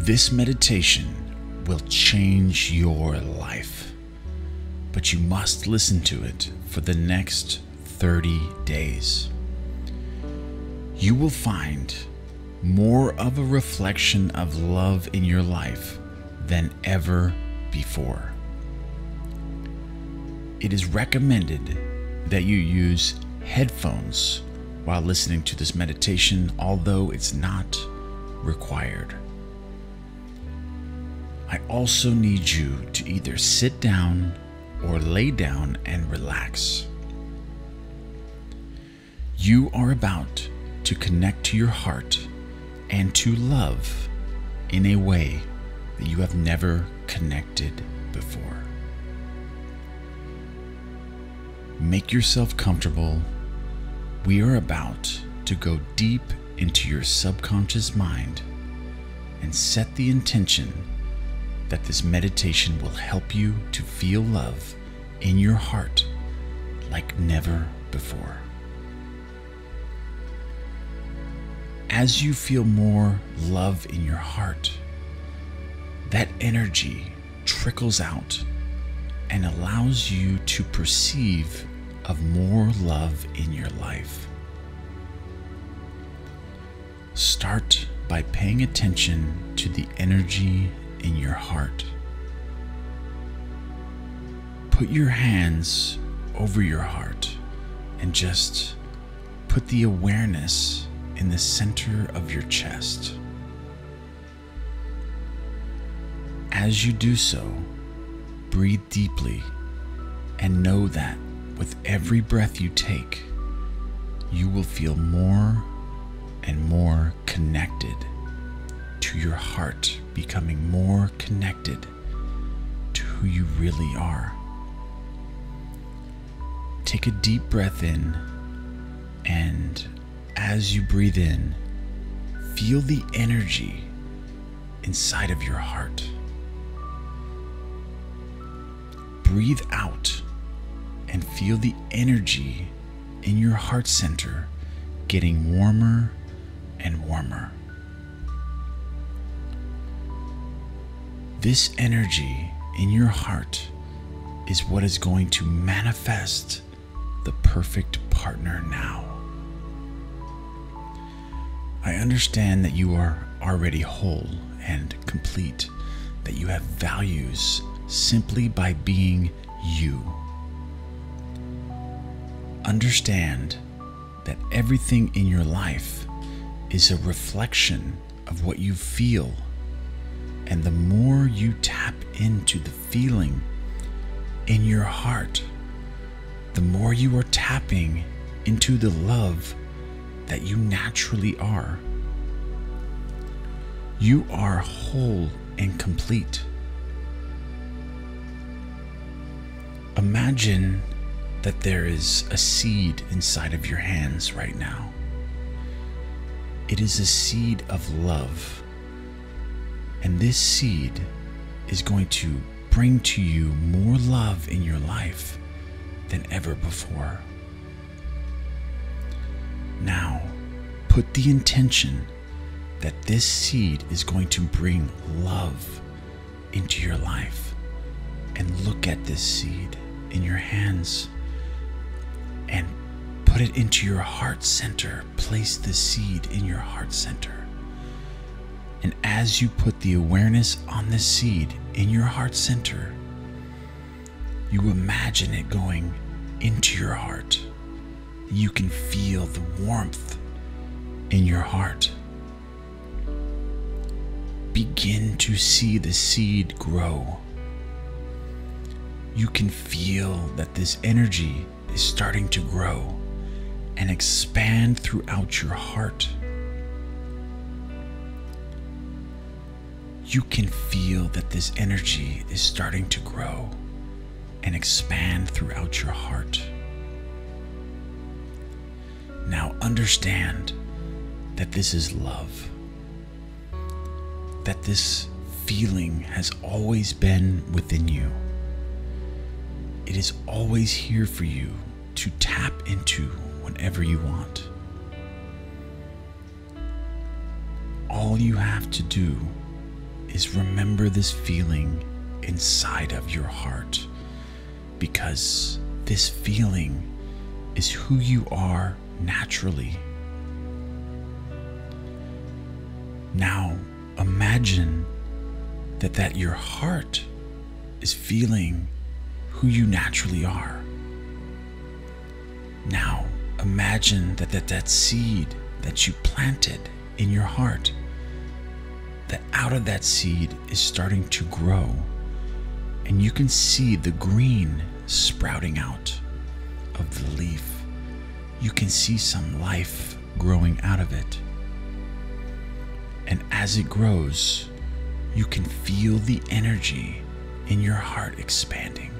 This meditation will change your life, but you must listen to it for the next 30 days. You will find more of a reflection of love in your life than ever before. It is recommended that you use headphones while listening to this meditation, although it's not required. I also need you to either sit down or lay down and relax. You are about to connect to your heart and to love in a way that you have never connected before. Make yourself comfortable. We are about to go deep into your subconscious mind and set the intention that this meditation will help you to feel love in your heart like never before. As you feel more love in your heart, that energy trickles out and allows you to perceive of more love in your life. Start by paying attention to the energy in your heart. Put your hands over your heart and just put the awareness in the center of your chest. As you do so, breathe deeply and know that with every breath you take, you will feel more and more connected to your heart, becoming more connected to who you really are. Take a deep breath in, and as you breathe in, feel the energy inside of your heart. Breathe out and feel the energy in your heart center getting warmer and warmer. This energy in your heart is what is going to manifest the perfect partner now. I understand that you are already whole and complete, that you have values simply by being you. Understand that everything in your life is a reflection of what you feel. And the more you tap into the feeling in your heart, the more you are tapping into the love that you naturally are. You are whole and complete. Imagine that there is a seed inside of your hands right now. It is a seed of love. And this seed is going to bring to you more love in your life than ever before. Now, put the intention that this seed is going to bring love into your life. And look at this seed in your hands and put it into your heart center. Place the seed in your heart center. And as you put the awareness on the seed in your heart center, you imagine it going into your heart. You can feel the warmth in your heart. Begin to see the seed grow. You can feel that this energy is starting to grow and expand throughout your heart. You can feel that this energy is starting to grow and expand throughout your heart. Now understand that this is love, that this feeling has always been within you. It is always here for you to tap into whenever you want. All you have to do is remember this feeling inside of your heart because this feeling is who you are naturally. Now imagine that that your heart is feeling who you naturally are. Now imagine that that, that seed that you planted in your heart that out of that seed is starting to grow and you can see the green sprouting out of the leaf. You can see some life growing out of it. And as it grows, you can feel the energy in your heart expanding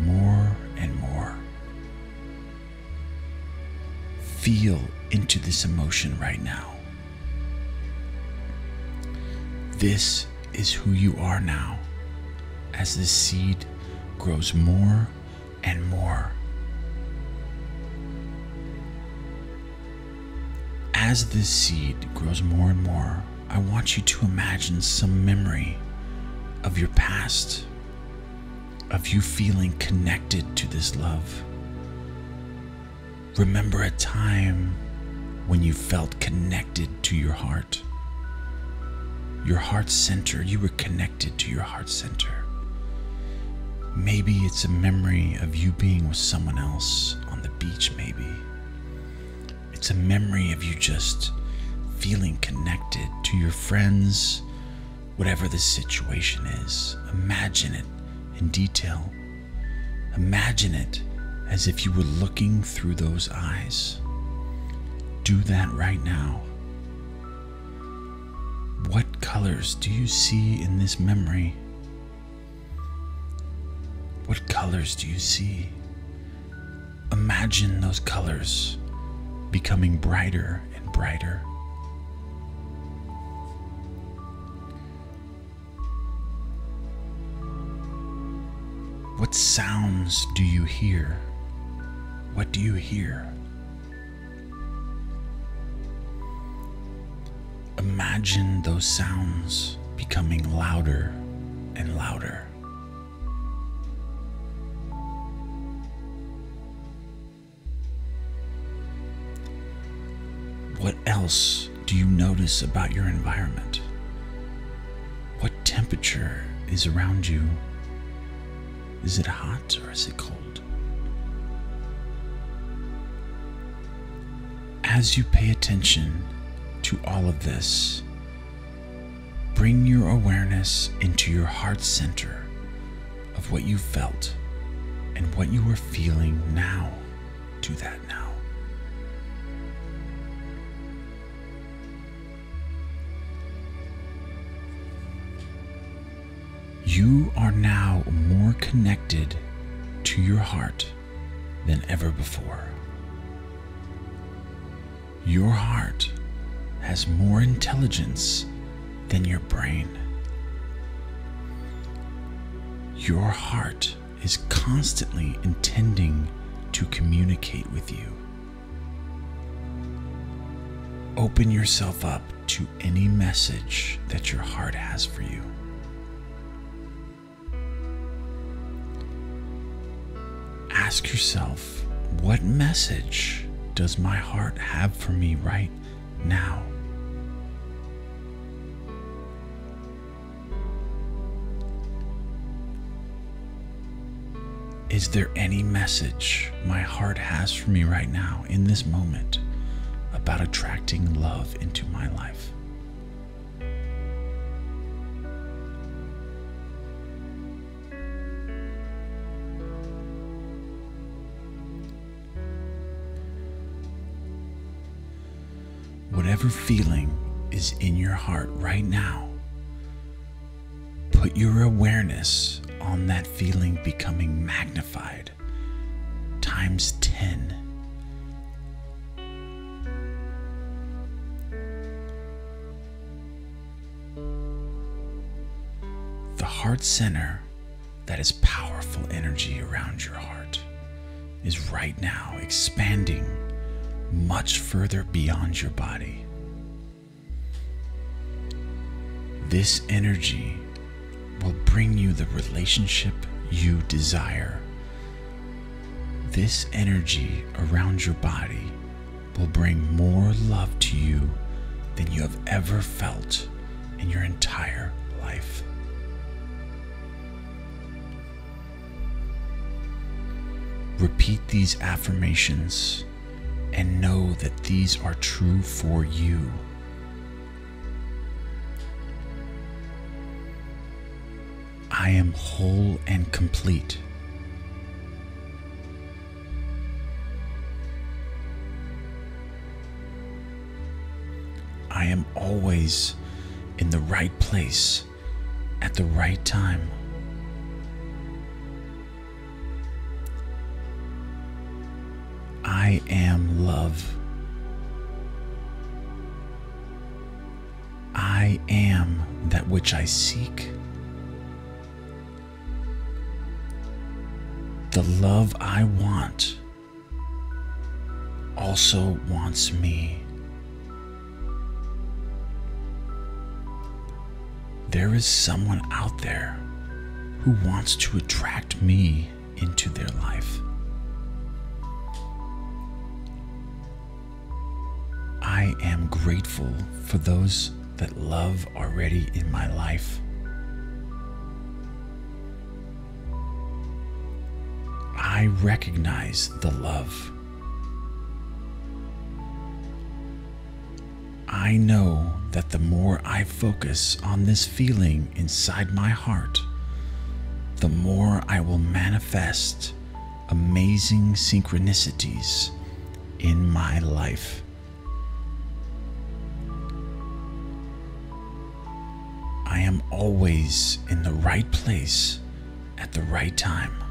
more and more. Feel into this emotion right now. This is who you are now as this seed grows more and more. As this seed grows more and more, I want you to imagine some memory of your past, of you feeling connected to this love. Remember a time when you felt connected to your heart. Your heart center, you were connected to your heart center. Maybe it's a memory of you being with someone else on the beach, maybe. It's a memory of you just feeling connected to your friends, whatever the situation is. Imagine it in detail. Imagine it as if you were looking through those eyes. Do that right now. What colors do you see in this memory? What colors do you see? Imagine those colors becoming brighter and brighter. What sounds do you hear? What do you hear? Imagine those sounds becoming louder and louder. What else do you notice about your environment? What temperature is around you? Is it hot or is it cold? As you pay attention to all of this, bring your awareness into your heart center of what you felt and what you are feeling now. Do that now. You are now more connected to your heart than ever before. Your heart has more intelligence than your brain. Your heart is constantly intending to communicate with you. Open yourself up to any message that your heart has for you. Ask yourself, what message does my heart have for me right now? Is there any message my heart has for me right now in this moment about attracting love into my life? Whatever feeling is in your heart right now, put your awareness on that feeling becoming magnified times 10. The heart center that is powerful energy around your heart is right now expanding much further beyond your body. This energy will bring you the relationship you desire. This energy around your body will bring more love to you than you have ever felt in your entire life. Repeat these affirmations and know that these are true for you. I am whole and complete. I am always in the right place at the right time. I am love. I am that which I seek. The love I want also wants me. There is someone out there who wants to attract me into their life. I am grateful for those that love already in my life. I recognize the love. I know that the more I focus on this feeling inside my heart, the more I will manifest amazing synchronicities in my life. I am always in the right place at the right time.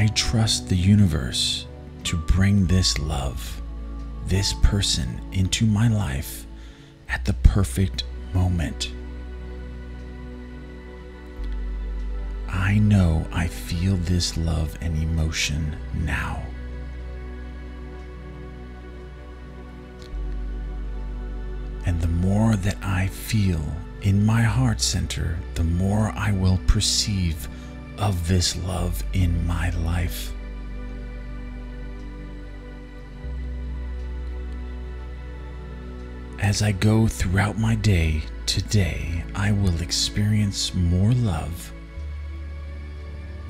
I trust the universe to bring this love, this person into my life at the perfect moment. I know I feel this love and emotion now. And the more that I feel in my heart center, the more I will perceive of this love in my life. As I go throughout my day, today I will experience more love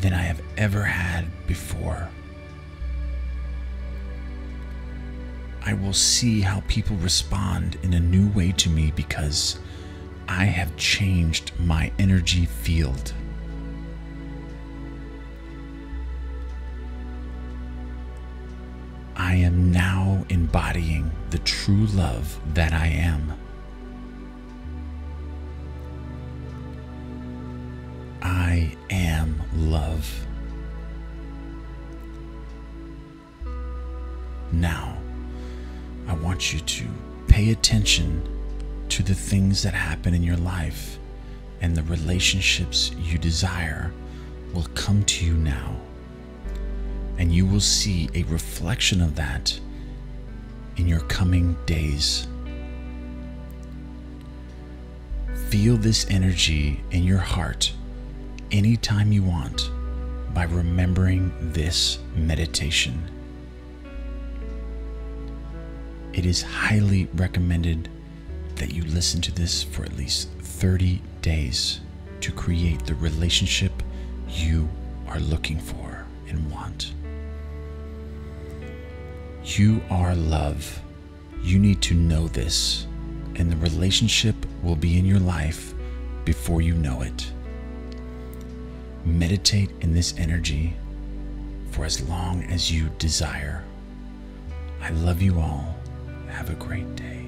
than I have ever had before. I will see how people respond in a new way to me because I have changed my energy field. I am now embodying the true love that I am. I am love. Now, I want you to pay attention to the things that happen in your life, and the relationships you desire will come to you now. And you will see a reflection of that in your coming days. Feel this energy in your heart anytime you want by remembering this meditation. It is highly recommended that you listen to this for at least 30 days to create the relationship you are looking for and want. You are love. You need to know this, and the relationship will be in your life before you know it. Meditate in this energy for as long as you desire. I love you all. Have a great day.